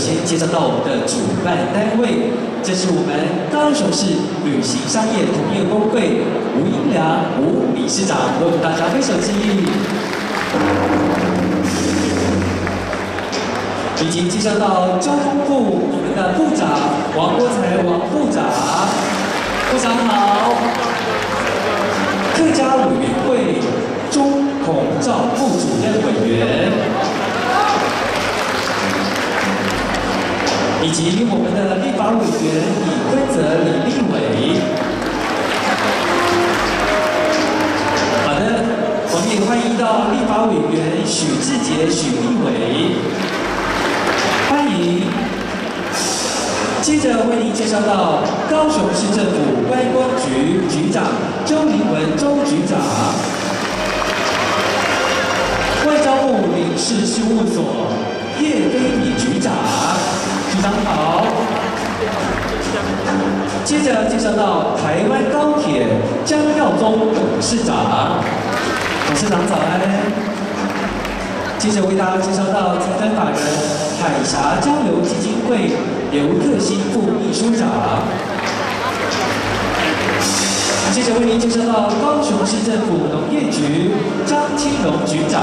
先介绍到我们的主办单位，这是我们高雄市旅行商业同业工会吴英良吴理事长，为我们大家挥手致意。以及介绍到交通部我们的部长王国才王部长，部长好。客家委员会钟孔照副主任委员。以及我们的立法委员李坤泽李立伟。好的，我们也欢迎到立法委员许志杰许立伟，欢迎。接着为您介绍到高雄市政府观光局局长周明文周局长，外交部领事事务所叶飞米局长。局长好，接着介绍到台湾高铁江耀宗董事长，董事长早安。接着为大家介绍到财团法人海峡交流基金会刘克新副秘书长，接着为您介绍到高雄市政府农业局张清荣局长，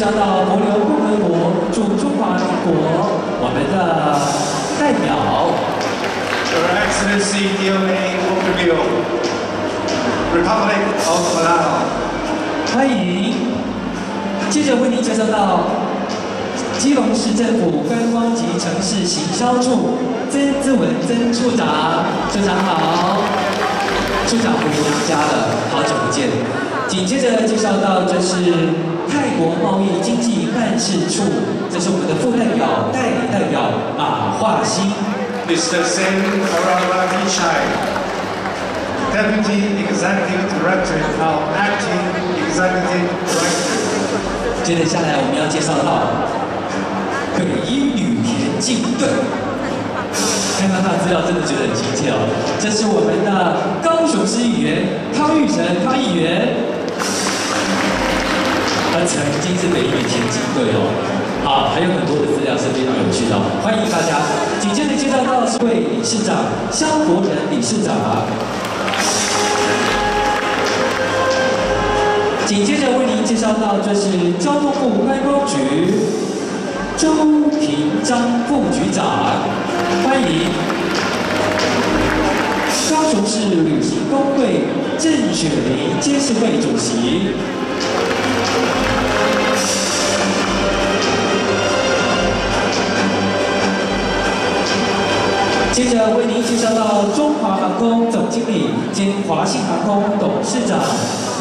绍到摩留共和国驻中华民国我们的代表，Your Excellency D.O.A. Octavio, Republic of Palau。欢迎。接着为您介绍到基隆市政府观光及城市行销处曾志文曾处长，处长好。处长回娘家了，好久不见。紧接着介绍到这是。泰国贸易经济办事处，这是我们的副代表、代理代表马化兴。Mr. Sen Aravavichai, Deputy Executive Director now Acting Executive Director。接着下来我们要介绍到北一旅田径队，看到他的资料真的觉得很亲切哦。这是我们的高雄市议员汤玉成汤议员。曾经是北一田径队哦，好，还有很多的资料是非常有趣的，欢迎大家。紧接着介绍到的是位理事长肖国仁理事长，紧接着为您介绍到这是交通部观光局周平章副局长，欢迎。高雄市旅行工会郑雪玲监事会主席。接着为您介绍到中华航空总经理兼华信航空董事长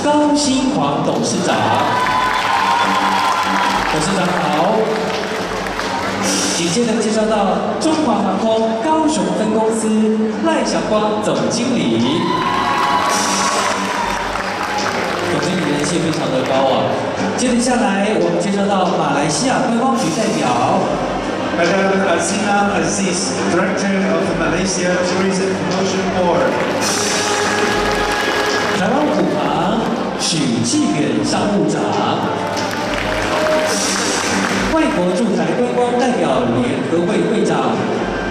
高新煌董事长，董事长好。紧接着介绍到中华航空高雄分公司赖祥光总经理，总经理人气非常的高啊。接着下来我们介绍到马来西亚观光局代表。Madam Azina Aziz, Director of the Malaysia Tourism Promotion Board. 台湾虎航许继远商务长，外国驻台观光代表联合会会长，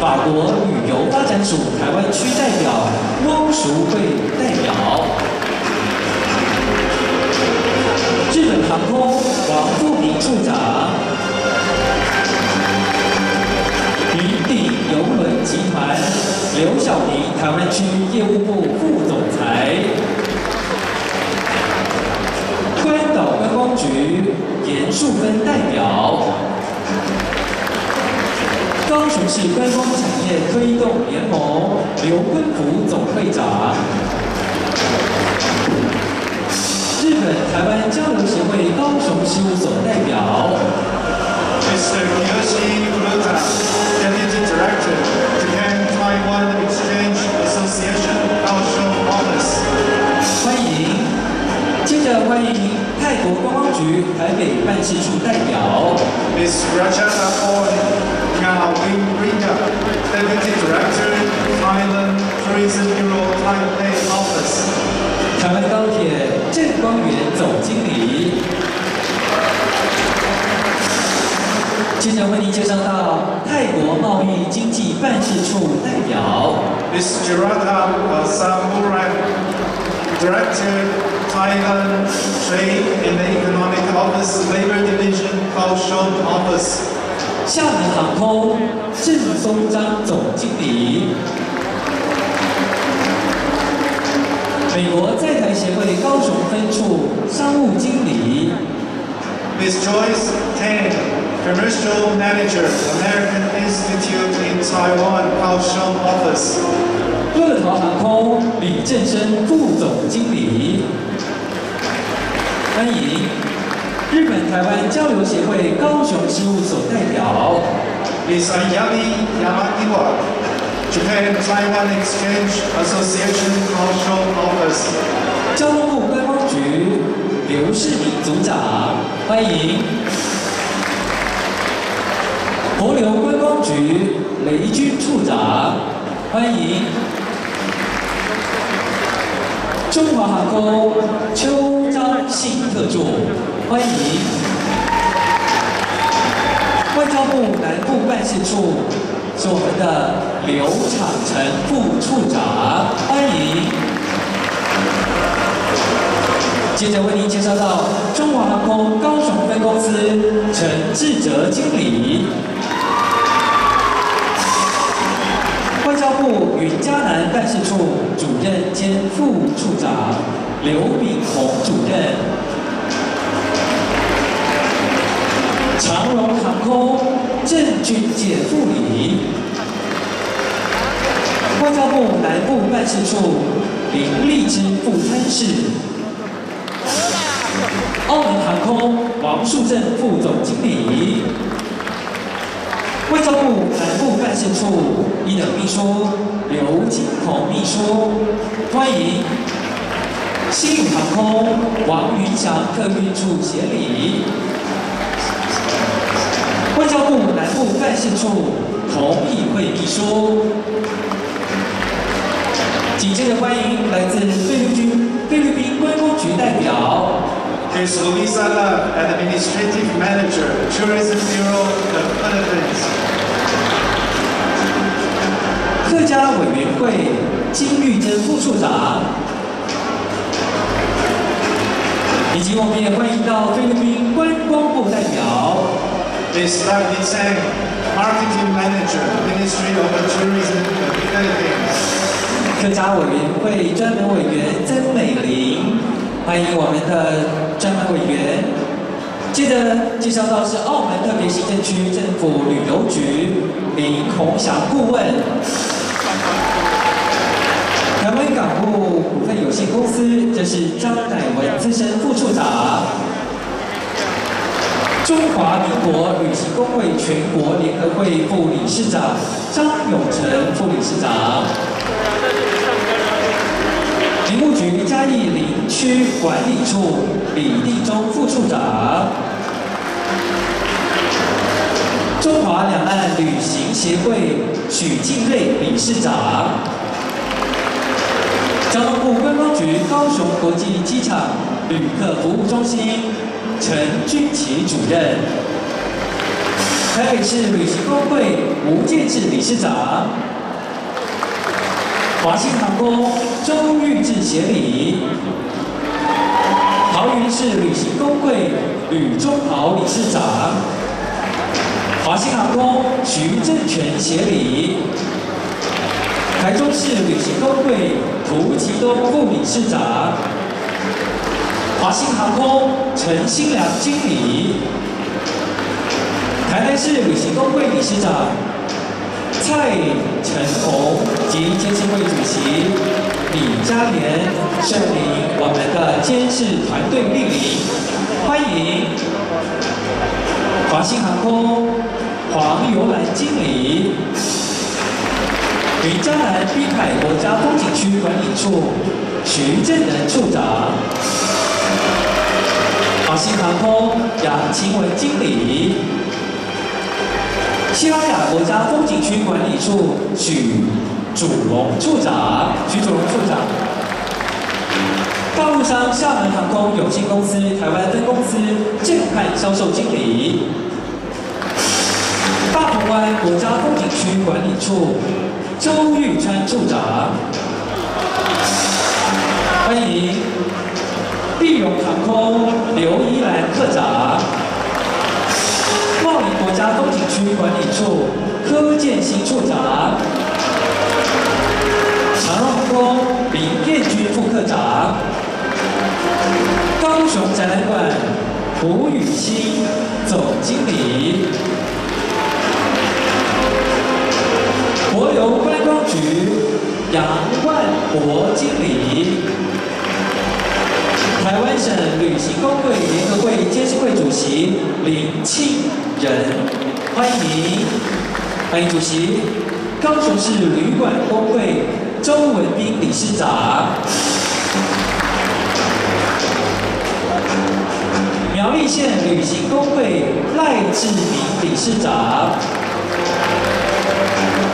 法国旅游发展署台湾区代表翁淑慧代表，日本航空王富明处长。游轮集团刘晓明，台湾区业务部副总裁；关岛观光局严树芬代表；高雄市观光产业推动联盟刘坤福总会长；日本台湾交流协会高雄事务所代表。欢迎，接着欢迎泰国观光局台北办事处接着为您介绍到泰国贸易经济办事处代表。Ms. Gerarda uh, Samurai, Director, Thailand Trade and Economic Office, Labor Division, Kaohsiung Office. 厦门航空郑松章总经理。美国在台协会高雄分处商务经理。Ms. Joyce Tan, Commercial Manager, American Institute in Taiwan, Kaohsiung Office. 乐桃航空李振生副总经理，欢迎日本台湾交流协会高雄事务所代表，Ms. Ayami Yamadiwa, Japan Taiwan Exchange Association, Kaohsiung Office. 交通部观光局刘世明组长，欢迎博流观光局雷军处长，欢迎中华航空邱章信特助，欢迎外交部南部办事处是我们的刘长成副处长，欢迎。接着为您介绍到中华航空高雄分公司陈志哲经理，部云嘉南办事处主任兼副处长刘炳宏主任，长荣航空郑俊介副理，外交部南部办事处林立之副参事。澳门航空王树正副总经理，外交部南部干事处一等秘书刘金红秘书，欢迎新宇航空王云祥客运处协理，外交部南部干事处同议会秘书，紧接着欢迎来自菲律宾菲律宾观光局代表。Ms. Luisa Love, Administrative Manager, Tourism Bureau, the Philippines. 客家委员会金玉珍副处长，以及我们也欢迎到菲律宾观光部代表 Ms. Dagny Tsang, Marketing Manager, Ministry of Tourism, the Philippines. 客家委员会专门委员曾美玲，欢迎我们的专门委员。接着介绍到是澳门特别行政区政府旅游局林宏祥顾问，台湾港务股份有限公司，这是张乃文资深副处长。中华民国旅行工会全国联合会副理事长张永成副理事长。林务局嘉义林区管理处李定忠副处长，中华两岸旅行协会许敬瑞理事长，交通部观光局高雄国际机场旅客服务中心陈君奇主任，台北市旅行工会吴建志理事长。华信航空周玉志协理，桃园市旅行工会吕中豪理事长，华信航空徐正全协理，台中市旅行工会涂其东副理事长，华信航空陈新良经理，台南市旅行工会理事长。蔡成红。李嘉莲率领我们的监事团队莅临，欢迎华信航空黄游兰经理，云嘉南滨海国家风景区管理处徐正仁处长，华信航空杨晴文经理。西拉雅国家风景区管理处许主龙处长，许主龙处长。大陆商厦门航空有限公司台湾分公司震撼销售经理，大鹏湾国家风景区管理处周玉川处长，欢迎碧荣航空刘依兰科长，茂林国家风景区管理处柯建新处长，长荣航空林彦军副科长，高雄展览馆胡雨欣总经理。国流观光局杨万国经理，台湾省旅行工会联合会监事会主席林庆仁，欢迎，欢迎主席，高雄市旅馆工会周文斌理事长，苗栗县旅行工会赖志明理事长。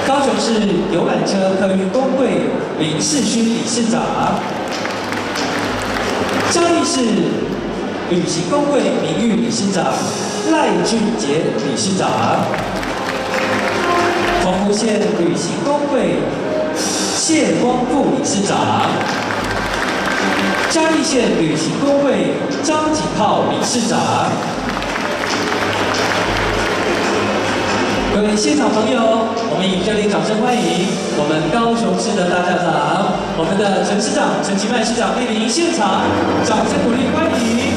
高雄市游览车客运工会林世勋理事长，嘉义市旅行工会名誉理事长赖俊杰理事长，澎湖县旅行工会谢光富理事长，嘉义县旅行工会张景浩理事长。各位现场朋友，我们以热烈掌声欢迎我们高雄市的大校长，我们的陈市长陈其迈市长莅临现场，掌声鼓励欢迎。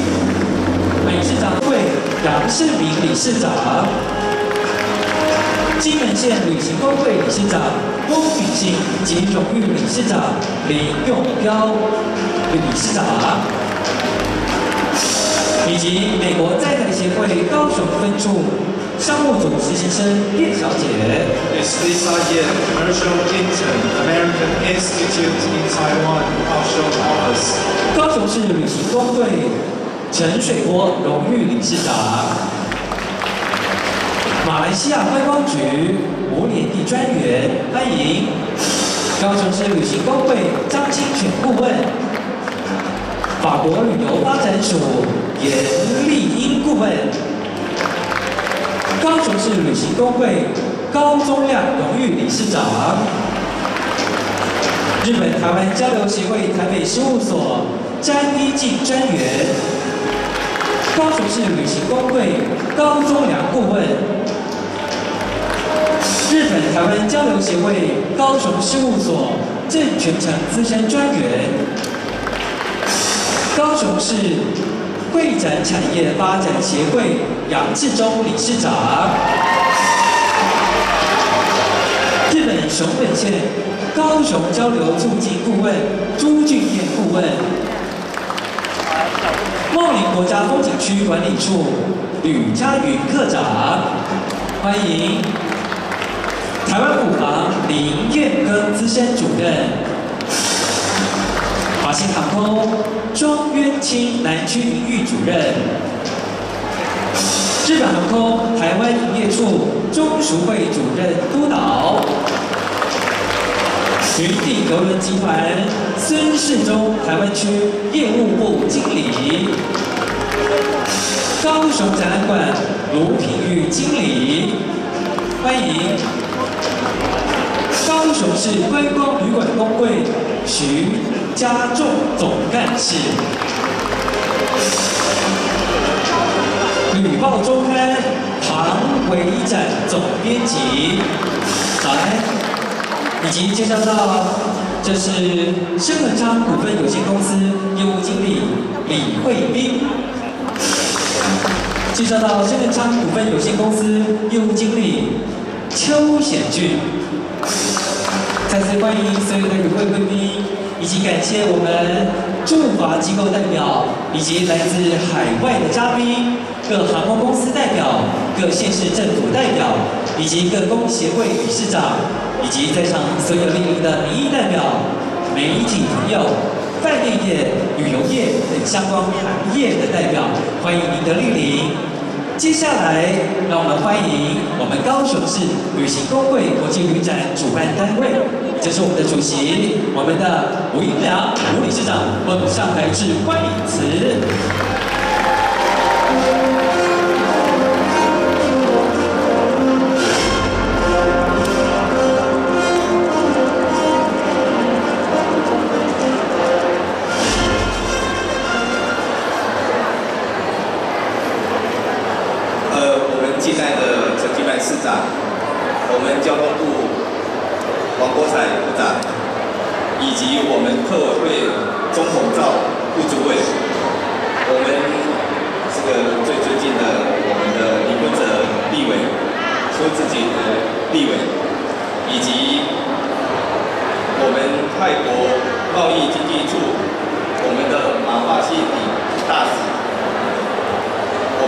美市长会杨世明理事长，金门县旅行工会理事长翁炳信及荣誉理事长林永彪理事长，以及美国在台协会高雄分处。商务组实习生叶小姐。Yes, Lisa Yan, Commercial Intern, American Institute in Taiwan, Kaohsiung Office. 高雄市旅行工会陈水波荣誉理事长。马来西亚观光局吴连地专员，欢迎。高雄市旅行工会张清泉顾问。法国旅游发展署严丽英顾问。高雄市旅行工会高宗亮荣誉理事长，日本台湾交流协会台北事务所詹一静专员，高雄市旅行工会高宗良顾问，日本台湾交流协会高雄事务所郑全成资深专员，高雄市。会展产业发展协会杨志忠理事长，日本熊本县高雄交流促进顾问朱俊彦顾问，茂林国家风景区管理处吕佳云科长，欢迎台湾虎航林彦庚资深主任。华信航空庄渊清南区营运主任，日本航空台湾营业处中熟会主任督导，云顶邮轮集团孙世忠台湾区业务部经理，高雄展览馆卢品玉经理，欢迎高雄市观光旅馆工会徐。家仲总干事，《旅报周刊》唐维展总编辑，来，以及介绍到，这是申文昌股份有限公司业务经理李慧斌，介绍到申文昌股份有限公司业务经理邱显俊，再次欢迎所有的与会贵宾。以及感谢我们驻华机构代表，以及来自海外的嘉宾，各航空公司代表，各县市政府代表，以及各工协会理事长，以及在场所有莅临的民意代表、媒体朋友、饭店业、旅游业等相关行业的代表，欢迎您的莅临。接下来，让我们欢迎我们高雄市旅行工会国际旅展主办单位。这是我们的主席，我们的吴英良吴理事长，我们上台致欢迎词。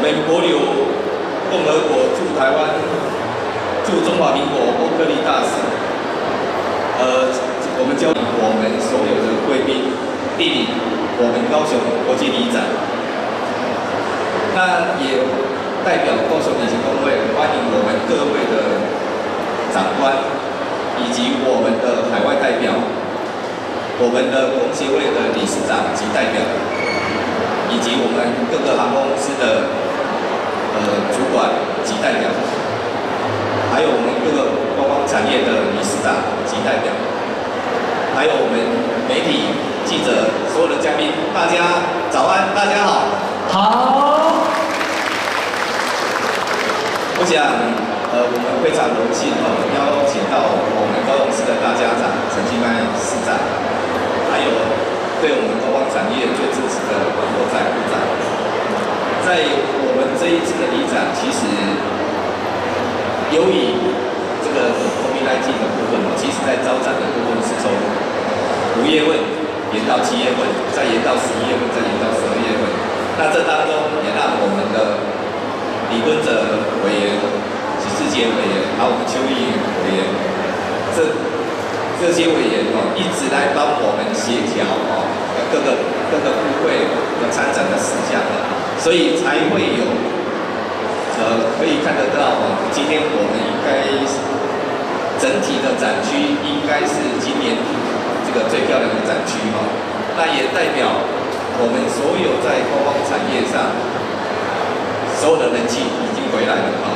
我们国流共和国驻台湾驻中华民国欧克利大使，呃，我们交我们所有的贵宾莅临我们高雄国际旅展，那也代表高雄旅行工会欢迎我们各位的长官以及我们的海外代表，我们的工协会的理事长及代表，以及我们各个航空公司的呃主管及代表，还有我们各个观光产业的理事长及代表，还有我们媒体记者所有的嘉宾，大家早安，大家好。好，我想，呃，我们非常荣幸哦，邀请到我们高雄市的大家长陈金安市长，还有对我们观光产业最支持的王国仔部长，在我们这一次的里展，其实由于这个 COVID-19 的部分，其实在招展的部分是从五月份延到七月份，再延到十一月份，再延到十二月份。那这当中也让我们的李坤哲委员、徐志杰委员，还有我们邱毅委员，这这些委员哦，一直来帮我们协调哦各个各个部会的参展的事项所以才会有呃可以看得到哦，今天我们应该整体的展区应该是今年这个最漂亮的展区哈、那也代表我们所有在观光产业上。所有的人气已经回来了啊。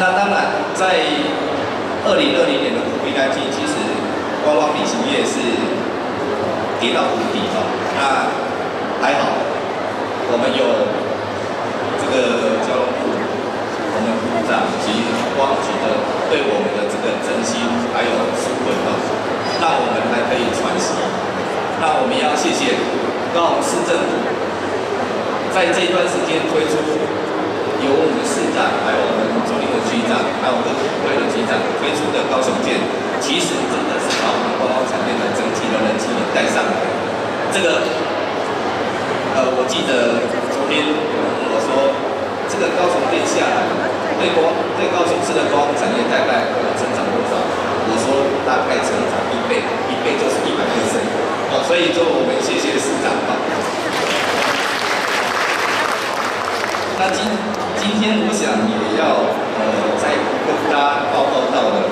那当然，在二零二零年的 COVID-19，其实观光旅行业是跌到谷底啊。那还好，我们有这个交通部，我们部长及观光局的对我们的这个真心还有纾困啊，让我们还可以喘息。那我们也要谢谢高雄市政府。在这段时间推出由我们市长、还有我们总理的局长、还有各部会的局长推出的高雄舰，其实真的是把我们观光产业的整体的人气也带上来。这个，呃，我记得昨天有人问我说，这个高雄舰下来，对光对高雄市的光产业大概会成长多少？我说大概成长一倍，一倍就是一百倍升。哦，所以就我们谢谢市长吧。那今今天我想也要呃再跟大家报告到的，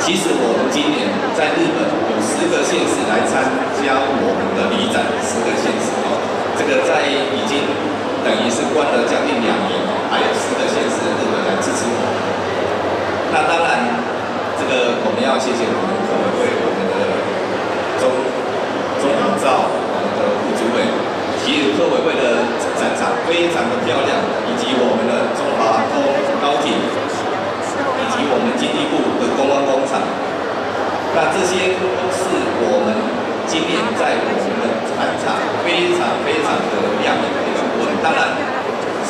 其实我们今年在日本有十个县市来参加我们的里展，十个县市，这个在已经等于是关了将近两年哦，还有四个县市的日本来支持我们。那当然，这个我们要谢谢我们客委会我们的中中广照我们的副主委。其实客委会的展场非常的漂亮，以及我们的中华空高铁，以及我们经济部的公安工厂，那这些都是我们今年在我们的展场非常非常的亮眼的一个部分。当然，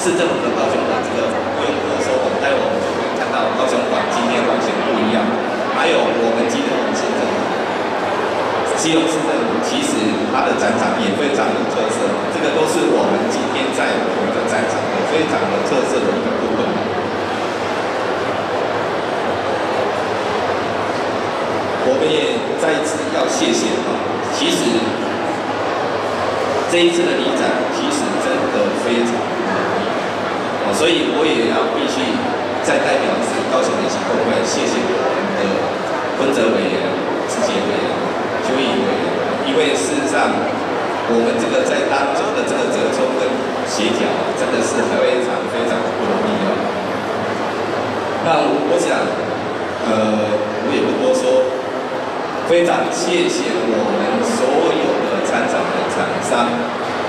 市政府的高雄馆这个不用多说，我们待会我们就会看到高雄馆今天完全不一样。还有我们今天我们市政府。基隆市政府其实它的展场也非常有特色，这个都是我们今天在我们的展场的非常有特色的一个部分。我们也再一次要谢谢啊，其实这一次的离展其实真的非常，所以我也要必须再代表是高雄联席工会，谢谢我们的分泽委员、志杰委员。邱毅委员，因为事实上，我们这个在当中的这个折冲跟协调，真的是非常非常不容易啊。那我想，呃，我也不多说，非常谢谢我们所有的参展的厂商，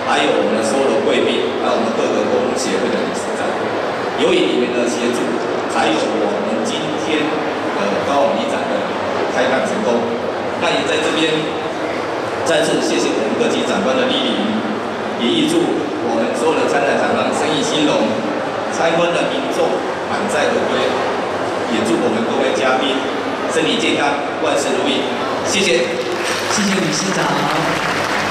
还有我们所有的贵宾，还有我们各个公共协会的理事长，由于你们的协助，才有我们今天呃高雄里展的。开办成功。那也在这边再次谢谢我们各级长官的莅临，也预祝我们所有的参展厂商生意兴隆，参观的民众满载而归，也祝我们各位嘉宾身体健康，万事如意。谢谢，谢谢理事长。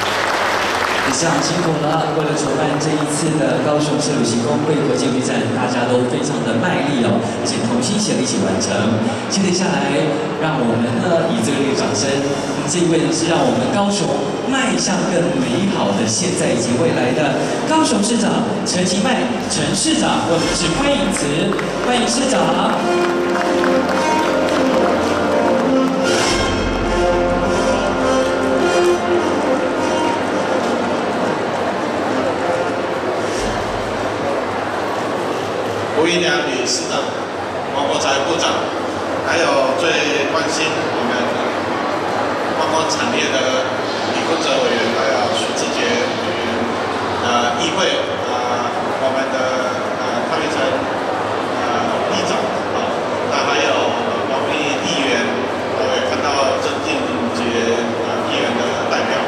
以上辛苦了，为了筹办这一次的高雄市旅行公会国际会展，大家都非常的卖力哦，而且同心协力一起完成。接下来，让我们呢以热烈掌声，这一位呢是让我们高雄迈向更美好的现在以及未来的高雄市长陈其迈陈市长，我们是欢迎词，欢迎市长。吴一良理事长、王国才部长，还有最关心我们观光产业的李坤泽委员，还有徐志杰委员，呃，议会啊，我们的呃康明成呃议长啊，那还有王明议员，我也看到曾静杰啊议员的代表，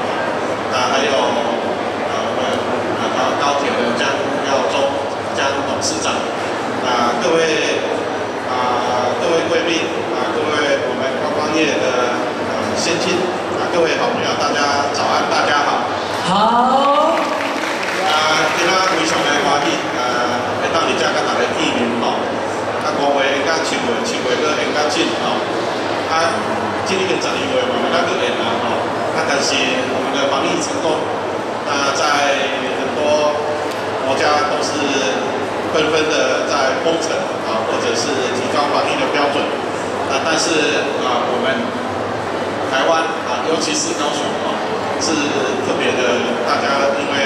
那还有呃我们呃高铁的江耀忠江董事长。啊，各位啊，各位贵宾啊，各位我们观光业的呃先进啊，各位好朋友，大家早安，大家好。好。啊，今仔非常的欢喜，啊，会当你家跟大家见面吼。啊，五月应该七月，七月都应该进吼。啊，今年十二月嘛，那个会啦吼。啊，但是我们的防疫成功，那在很多国家都是。纷纷的在封城啊，或者是提高防疫的标准啊，但是啊，我们台湾啊，尤其是高雄啊，是特别的，大家因为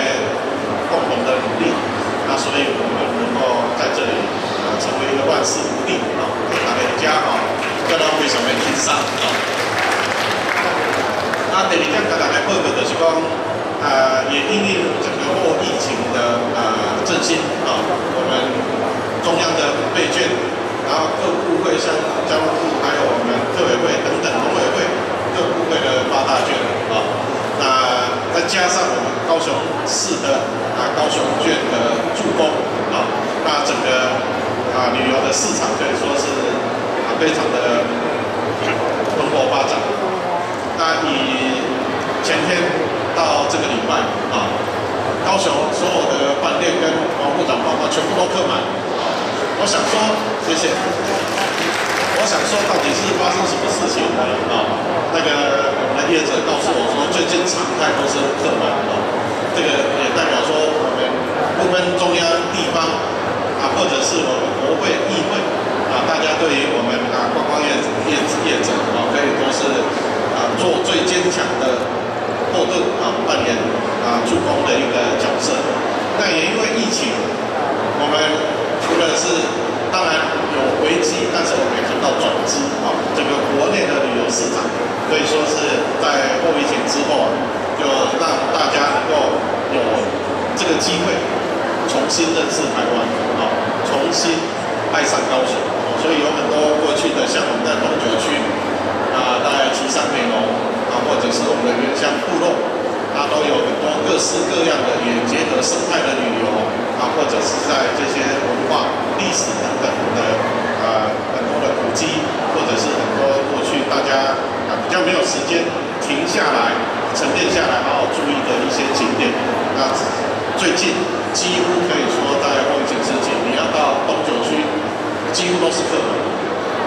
共同的努力，那所以我们能够在这里啊，成为一个万事如意啊，大家啊，各位为什么去上啊？那第二点跟大家报告的是讲。啊，也因应这个后疫情的啊振兴啊，我们中央的备券，然后各部会像交通部，还有我们特委会等等农委会各部会的发大券啊，那再加上我们高雄市的啊高雄卷的助攻啊，那整个啊旅游的市场可以说是啊非常的蓬勃发展。那以前天。到这个礼拜啊，高雄所有的饭店跟王部长报告全部都客满。我想说，谢谢。我想说，到底是发生什么事情了啊？那个我们的业者告诉我说，最近常态都是客满啊。这个也代表说，我们不分中央、地方啊，或者是我们国会、议会啊，大家对于我们啊观光业业业者啊，可以说是啊做最坚强的。后盾啊，扮演啊助攻的一个角色。那也因为疫情，我们除了是当然有危机，但是我们也看到转机啊。整个国内的旅游市场可以说是在后疫情之后啊，就让大家能够有这个机会重新认识台湾啊，重新爱上高雄。所以有很多过去的像我们在东九区啊，大概旗山美或者是我们的原乡部落，它都有很多各式各样的，也结合生态的旅游啊，或者是在这些文化、历史等等的呃很多的古迹，或者是很多过去大家啊比较没有时间停下来沉淀下来好好注意的一些景点。那最近几乎可以说在后景之前，你要到东九区，几乎都是客人。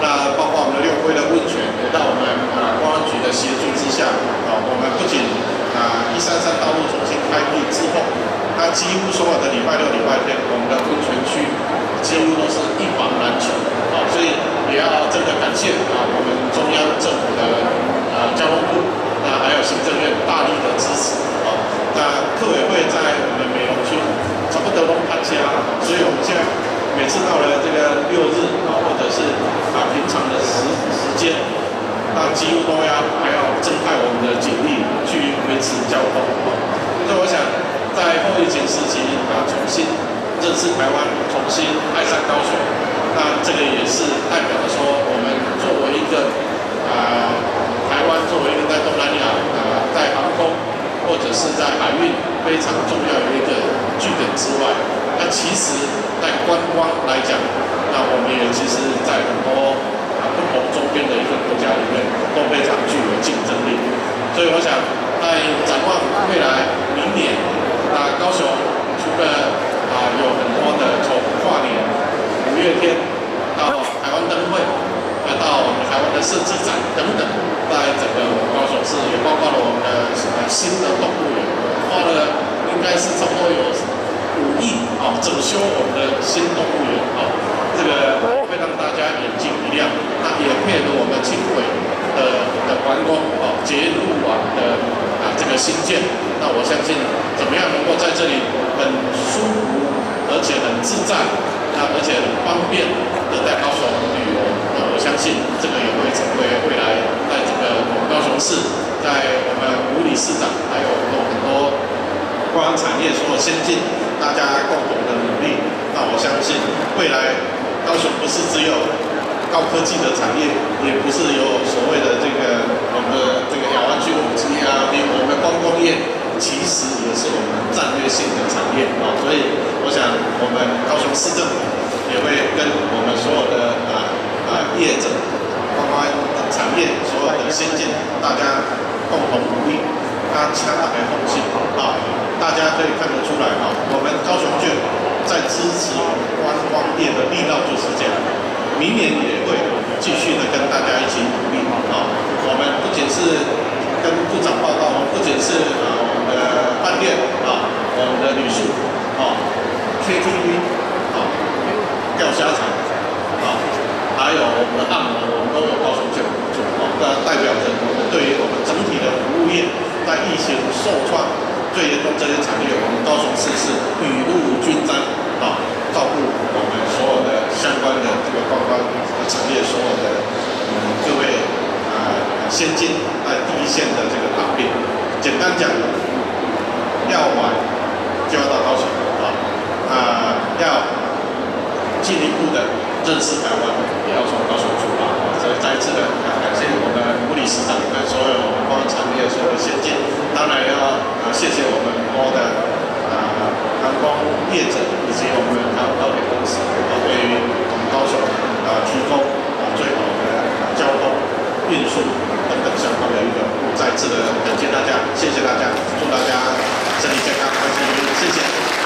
那包括我们的六龟的温泉，也到我们啊公安局的协助之下，啊，我们不仅啊一三三道路重新开辟之后，那几乎所有的礼拜六、礼拜天，我们的温泉区几乎都是一房难求，啊，所以也要真的感谢啊我们中央政府的啊交通部，那还有行政院大力的支持，啊，那客委会在我们美容区差不多都搬家，所以我们现在每次到了这个六日，或者是啊，平常的时时间，那几乎都要还要增派我们的警力去维持交通。所以我想，在后疫情时期啊，重新认识台湾，重新爱上高雄，那这个也是代表了说，我们作为一个啊。非常重要的一个据点之外，那其实在观光来讲，那我们也其实在很多啊不同周边的一个国家里面都非常具有竞争力。所以我想在展望未来明年，那高雄除了啊有很多的从跨年五月天到台湾灯会，再到我们台湾的设计展等等，在整个高雄市也包括了我们的新的动物园，花了应该是差不多有五亿啊，整修我们的新动物园啊，这个会让大家眼睛一亮。那也配合我们轻轨的的完工啊，捷路网的啊这个新建，那我相信怎么样能够在这里很舒服，而且很自在，那而且很方便的在高雄旅游，那我相信这个也会成为未来在这个我们高雄市，在我们吴理事长还有很多很多观光产业所有先进，大家共同的努力，那我相信未来高雄不是只有高科技的产业，也不是有所谓的这个我们的这个亚湾区五 G 啊，连我们的观光业其实也是我们战略性的产业啊，所以我想我们高雄市政府也会跟我们所有的啊啊业者、观光产业所有的先进，大家共同努力，它强大的风气啊，大家可以看得出来啊，我们高雄卷在支持观光业的力道就是这样。明年也会继续的跟大家一起努力啊！我们不仅是跟部长报告，我们不仅是啊我们的饭店啊，我们的旅宿啊，KTV 啊，钓虾场啊，还有我们的按摩，我们都有高雄郡做啊，那代表着我们对于我们整体的服务业在疫情受创最严重这些产业，我们高雄市是雨露均沾啊，照顾我们所有的相关的这个观光产业所有的各位啊先进在第一线的这个打拼。简单讲，要玩就要到高雄啊啊，要认识台湾，也要从高雄出发。所以再次的感谢我们吴理事长跟所有观光产业所有的先进，当然要啊谢谢我们很多的啊航空业者以及我们台湾高铁公司啊对于我们高雄啊提供啊最好的交通运输等等相关的一个。再次的感谢大家，谢谢大家，祝大家身体健康，开心愉快，谢谢。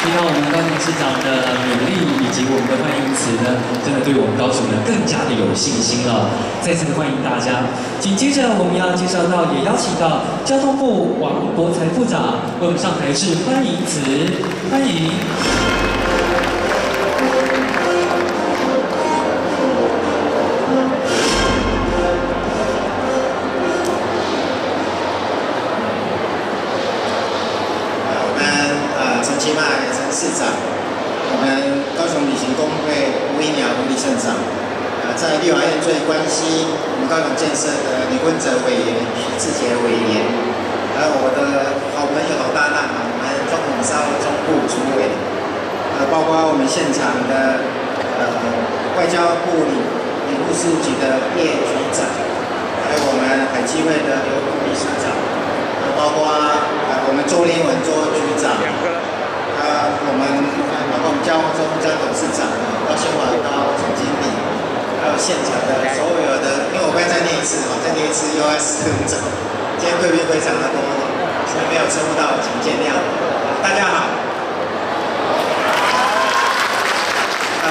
听到我们高董事长的努力以及我们的欢迎词呢，真的对我们高雄呢更加的有信心了。再次的欢迎大家。紧接着我们要介绍到，也邀请到交通部王国才部长为我们上台致欢迎词，欢迎。在立法院最关心我们高雄建设的李坤哲委员、徐志杰委员，还有我的好朋友好搭档啊，我们中统烧中部主委，呃包括我们现场的呃外交部领领务事务局的叶局长，还有我们海基会的刘秘书长。包括呃我们周连文周局长，呃我们包括我们交通中江董事长，高新华高总经理，还有现场的所有的，因为我不要再念一次哦，再念一次又要四五整，今天贵宾非常的多，所以没有称呼到，请见谅。大家好。呃，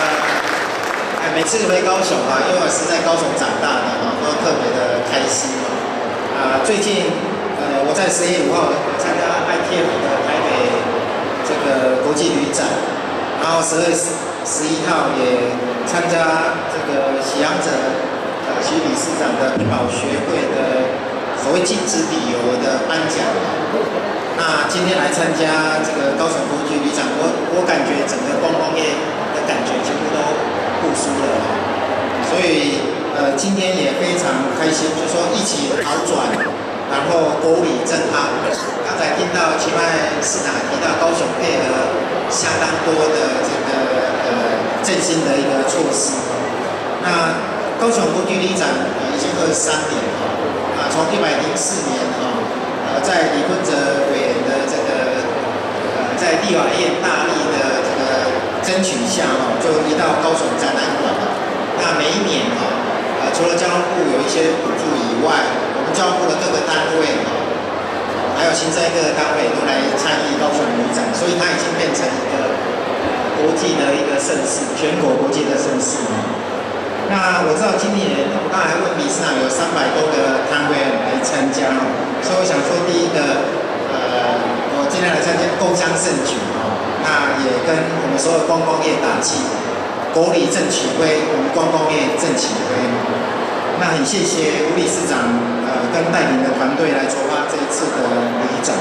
哎，每次回高雄啊，因为我是在高雄长大的啊，都特别的开心啊。最近。呃，我在十月五号参加 ITF 的台北这个国际旅展，然后十月十十一号也参加这个喜洋者呃徐理事长的屏保学会的所谓禁止旅游的颁奖。那今天来参加这个高雄国际旅展，我我感觉整个观光业的感觉全部都复苏了，所以呃今天也非常开心，就说一起好转。然后国里正好，刚才听到秦迈市长提到高雄配合相当多的这个呃振兴的一个措施。那高雄国际旅展呃已经二十三年了，啊从一百零四年啊呃在李坤哲委员的这个呃，在立法院大力的这个争取下哈，就移到高雄展览馆了。那每一年哈，呃，除了交通部有一些补助以外，我们交通部的各个单位哈，还有行政各个单位都来参与高雄旅展，所以它已经变成一个国际的一个盛事，全国国际的盛事。那我知道今年我刚才问理事长有三百多个摊位来参加，所以我想说第一个，呃，我今天来参加共襄盛举哦，那也跟我们所有观光业打气，国礼正起飞，我们观光业正起飞。那很谢谢吴理事长呃跟带领的团队来筹划这一次的旅展。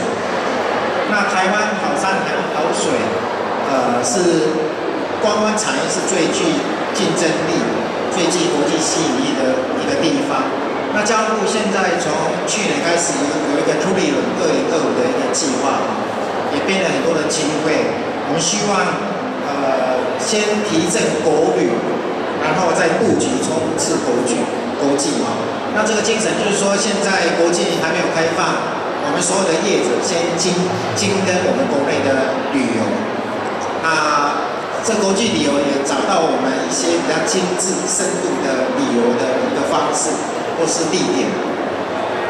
那台湾好山好水，呃，是观光产业是最具竞争力的。最具国际吸引力的一个地方。那交通部现在从去年开始有有一个 Tourism 二零二五的一个计划，也变了很多的经费。我们希望呃先提振国旅，然后再布局冲刺国际国际嘛。那这个精神就是说，现在国际还没有开放，我们所有的业者先精精跟我们国内的旅游。那这国际旅游也找到我们一些比较精致、深度的旅游的一个方式或是地点。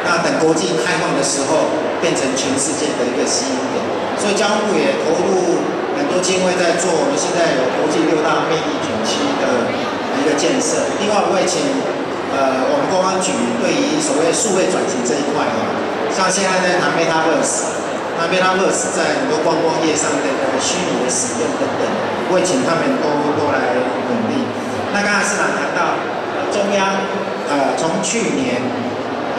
那等国际开放的时候，变成全世界的一个吸引点。所以交通部也投入很多经费在做。我们现在有国际六大魅力景区的一个建设。另外，我也请呃我们公安局对于所谓数位转型这一块啊，像现在在谈 Metaverse。那 Metaverse 在很多观光业上的虚拟的使用等等，会请他们都都来努力。那刚才市长谈到，中央呃从去年，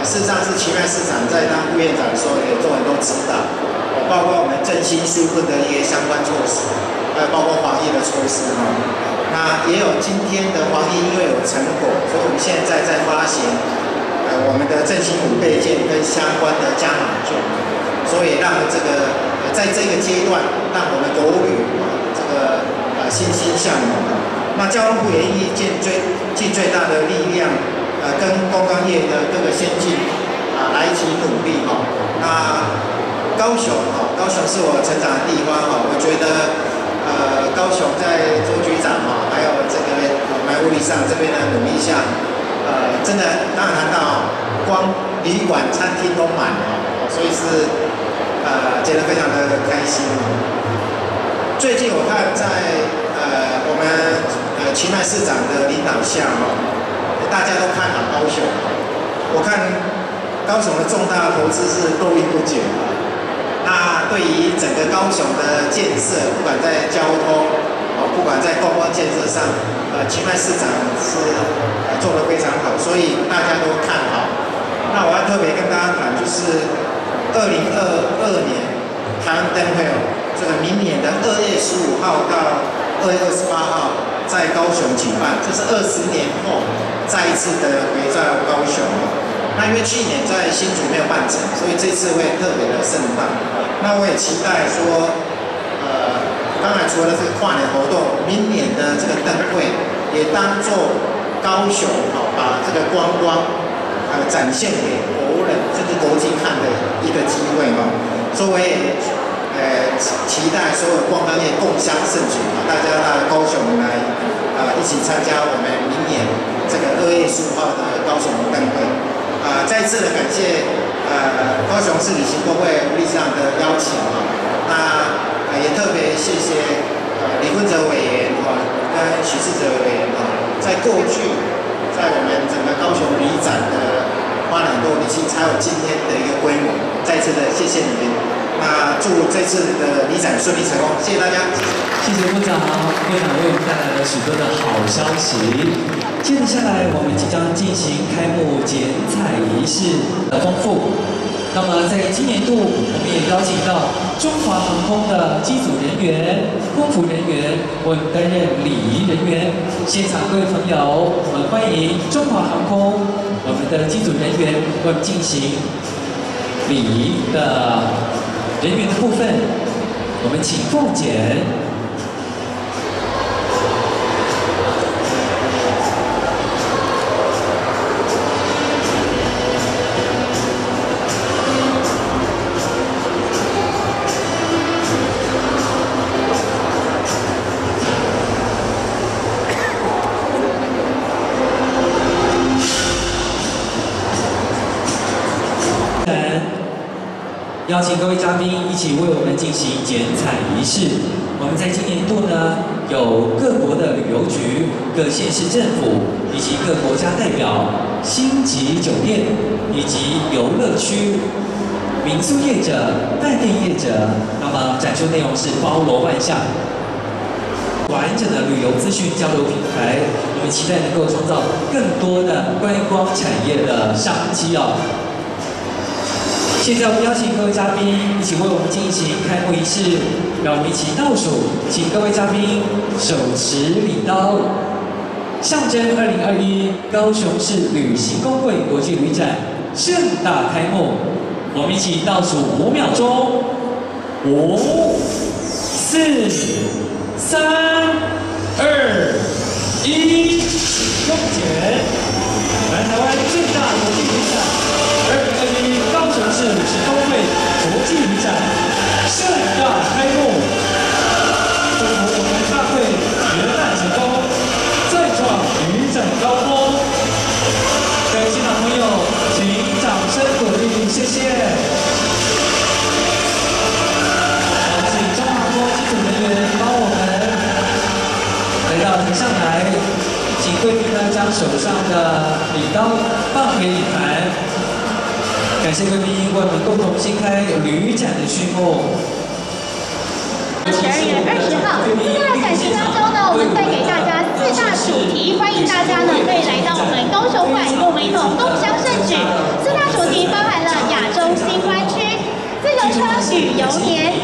事实上是奇迈市长在当副院长的时候也做很多指导，包括我们振兴纾困的一些相关措施，还有包括防疫的措施哈。那也有今天的防疫因为有成果，所以我们现在在发行呃我们的振兴五倍券跟相关的加码券。所以让这个在这个阶段，让我们国旅这个呃欣欣向荣。那交通部也意尽最尽最大的力量，呃，跟观光业的各个先进啊来一起努力哈。那高雄哈，高雄是我成长的地方哈。我觉得呃，高雄在周局长哈，还有这个我们物理上这边的努力下，呃，真的刚才谈到光旅馆、餐厅都满了，所以是。呃，觉得非常的开心。最近我看在呃我们呃奇迈市长的领导下哈，大家都看好高雄。我看高雄的重大投资是络绎不绝。那对于整个高雄的建设，不管在交通哦，不管在观光建设上，呃，奇迈市长是做的非常好，所以大家都看好。那我要特别跟大家谈，就是。二零二二年台湾灯会哦，这个明年的二月十五号到二月二十八号在高雄举办，这是二十年后再一次的回到高雄。那因为去年在新竹没有办成，所以这次会特别的盛大。那我也期待说，呃，当然除了这个跨年活动，明年的这个灯会也当做高雄好把这个观光呃展现给国人。甚至国际看的一个机会哈，作为呃期待所有光光业共襄盛举啊，大家到高雄来啊一起参加我们明年这个二月十五号的高雄灯会啊，再次的感谢呃高雄市旅行工会理事长的邀请啊，那也特别谢谢呃李坤哲委员哈跟许世哲委员哈，在过去在我们整个高雄旅展的。花了很多力气才有今天的一个规模，再次的谢谢你们。那祝这次的理展顺利成功，谢谢大家。谢谢部长，部长为我们带来了许多的好消息。接下来，我们即将进行开幕剪彩仪式的丰富。那么在今年度，我们也邀请到中华航空的机组人。员、空服人员，我们担任礼仪人。员。现场各位朋友，我们欢迎中华航空。我们的机组人。员为我们进行礼仪的人员的部分，我们请凤姐。邀请各位嘉宾一起为我们进行剪彩仪式。我们在今年度呢，有各国的旅游局、各县市政府以及各国家代表、星级酒店以及游乐区、民宿业者、饭店业者，那么展出内容是包罗万象。完整的旅游资讯交流平台，我们期待能够创造更多的观光产业的商机哦。现在我们邀请各位嘉宾一起为我们进行开幕仪式，让我们一起倒数，请各位嘉宾手持礼刀，象征二零二一高雄市旅行公会国际旅展盛大开幕。我们一起倒数五秒钟，五、四、三、二、一，终结。来台湾盛大国际旅展市旅行公会国际旅展盛大开幕，祝福我们大会圆满成功，再创旅展高峰。各位现场朋友，请掌声鼓励，谢谢。好，请中华波机组人员帮我们来到台上来，请贵宾呢将手上的礼刀放回礼台。感谢贵宾为我们共同掀开旅展的序幕。十二月二十号，在这个展示当中呢，我们带给大家四大主题，欢迎大家呢可以来到我们高雄馆，跟我们一同共襄盛举。四大主题包含了亚洲新湾区、自由车旅游年、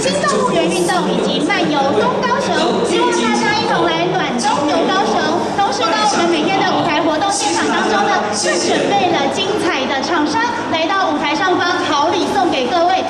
新动物园运动以及漫游东高雄，希望大家一同来暖冬游高雄。是到，我们每天的舞台活动现场当中呢，正准备了精彩的厂商来到舞台上方，好礼送给各位，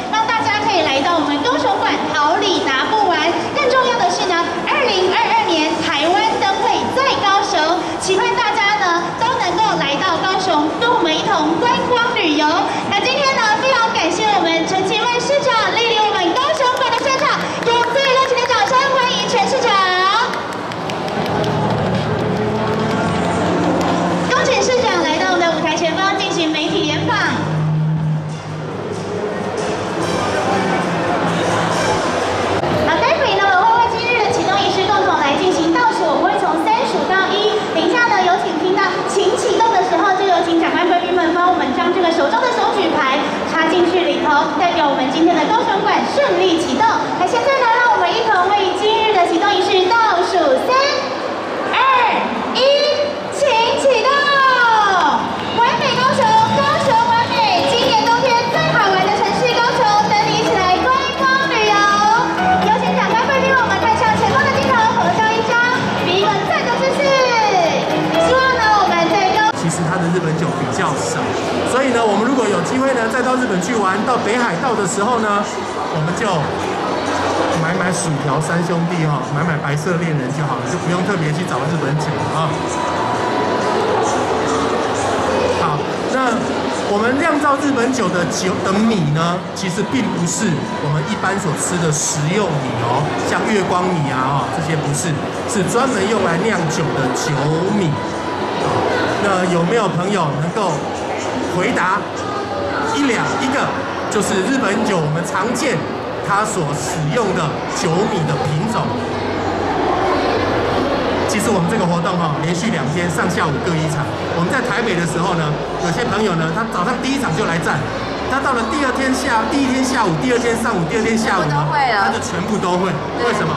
酒的酒的米呢，其实并不是我们一般所吃的食用米哦，像月光米啊哦这些不是，是专门用来酿酒的酒米。那有没有朋友能够回答一两一个？就是日本酒我们常见它所使用的酒米的品种。其实我们这个活动哈、连续两天上下午各一场。我们在台北的时候呢，有些朋友呢，他早上第一场就来站，他到了第二天下，第一天下午，第二天上午，第二天下午呢，他就全部都会。为什么？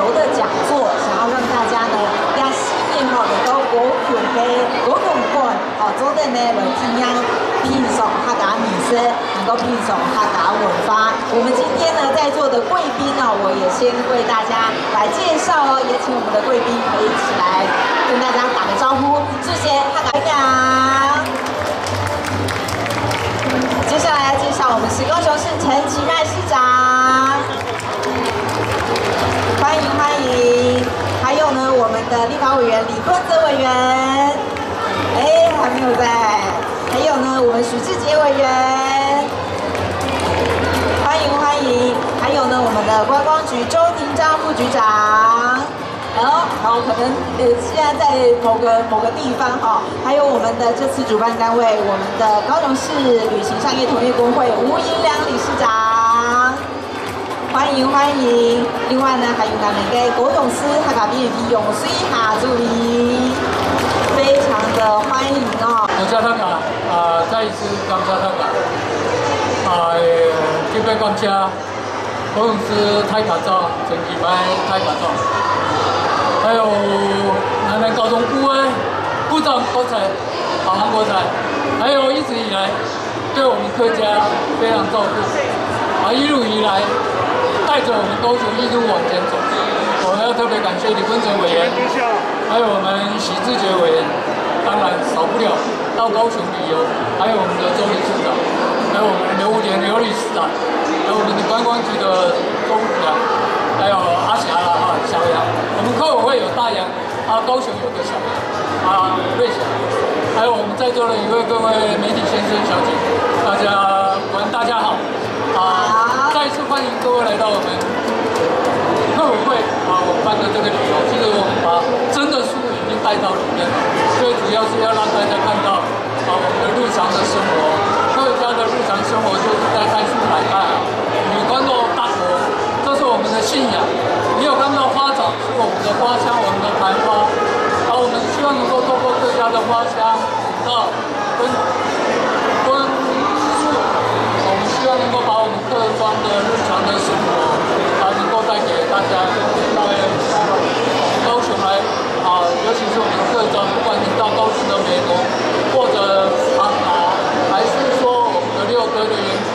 游的讲座，想要让大家呢呀新年哦能够国勇嘅国勇馆哦，做的呢来怎样品尝客家美食，能够品尝客家文化。我们今天呢在座的贵宾呢，我也先为大家来介绍哦，也请我们的贵宾可以起来跟大家打个招呼，谢谢客家长。接下来要介绍我们石高雄市陈其迈市长，欢迎欢迎。还有呢，我们的立法委员李坤泽委员，哎，还没有在。还有呢，我们许志杰委员，欢迎欢迎。还有呢，我们的观光局周廷章副局长。然后，然后可能呃，现在在某个某个地方哈、还有我们的这次主办单位，我们的高雄市旅行商业同业工会吴银良理事长，欢迎欢迎。另外呢，还有我们的国董司海港 B&B 永水哈助理，非常的欢迎哦。我叫他啊，啊，再一次感谢他啊，啊，这边感谢高雄市太卡庄、陈其迈太卡庄，还有南南高中部委部长国才，啊，韩国才，还有一直以来对我们客家非常照顾，啊，一路以来带着我们高雄一路往前走。我们要特别感谢李坤城委员，还有我们许志杰委员，当然少不了到高雄旅游，还有我们的周理事长，还有我们刘武田刘理事长，还有我们的观光局的周部长，还有阿霞啦啊小杨，我们客委会有大杨，啊高雄有个小杨，啊瑞霞，还有我们在座的一位各位媒体先生小姐，大家晚大家好，啊再次欢迎各位来到我们特委会啊，我们办的这个旅游，其实我们把真的书已经带到里面了，最主要是要让大家看到啊我们的日常的生活，客家的日常生活就是在菜市买卖，有看到大佛，这是我们的信仰；也有看到花草，是我们的花香，我们的盘花，啊，我们希望能够透过客家的花香，到跟跟树，我们希望能够把我们客庄的日常的生活。啊，能够带给大家到高雄来啊，尤其是我们各庄，不管你到高雄的美容，或者长达，还是说我们的六哥的园区，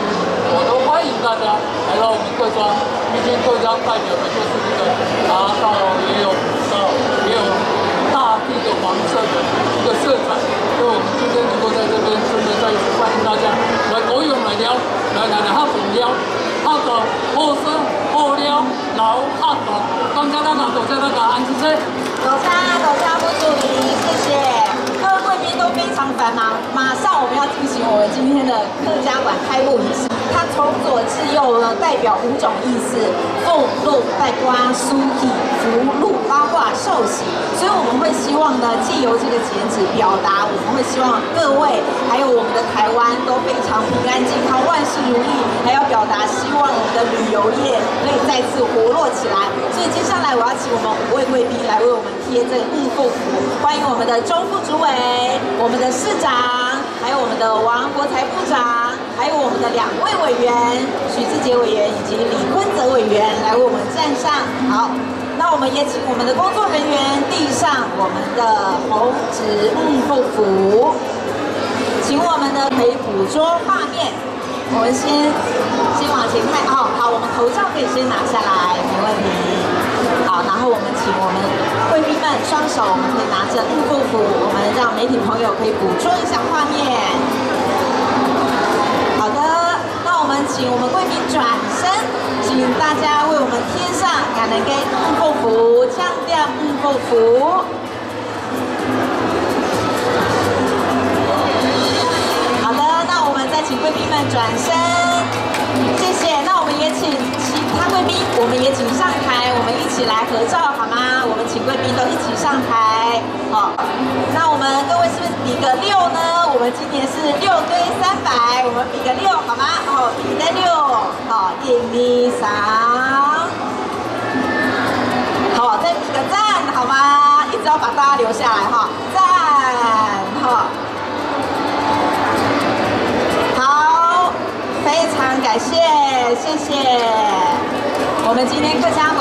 我都欢迎大家来到我们各庄，毕竟各庄代表的就是一个拿到也有到也有大地的黄色的一个色彩，所以我们今天能够在这边真的再一次欢迎大家来游泳来聊，来来来哈总聊，哈总好生好聊老哈总，刚才那个刚才那个安吉车，早餐早餐不助理，谢谢。各位贵宾都非常繁忙，马上我们要进行我们今天的客家馆开幕仪式。它从左至右呢，代表五种意思：俸禄、带瓜、书记、福禄、八卦、寿喜。所以我们会希望呢，借由这个节日表达，我们会希望各位还有我们的台湾都非常平安健康、万事如意，还要表达希望我们的旅游业可以再次活络起来。所以接下来我要请我们五位贵宾来为我们贴这个日凤符，欢迎我们的中副主委、我们的市长，还有我们的王国才部长，还有我们的两位委员许志杰委员以及李坤泽委员来为我们站上。好。那我们也请我们的工作人员递上我们的红纸幕布符，请我们的可以捕捉画面。我们先先往前看哦，好，我们头罩可以先拿下来，没问题。好，然后我们请我们贵宾们双手，我们可以拿着幕布，我们让媒体朋友可以捕捉一下画面。好的，那我们请我们贵宾转身，请大家为我们贴上感恩给幕布符，强调幕布符。好的，那我们再请贵宾们转身，谢谢。那我们也请其他贵宾，我们也请上台，我们一起来合照好吗？我们请贵宾都一起上台。好，那我们各位是不是比个六呢？我们今年是六堆三百，我们比个六好吗？好，比个六，一、二、三，好，再比个赞好吗？一直要把大家留下来哈，赞，哈。好，非常感谢，谢谢。我们今天客家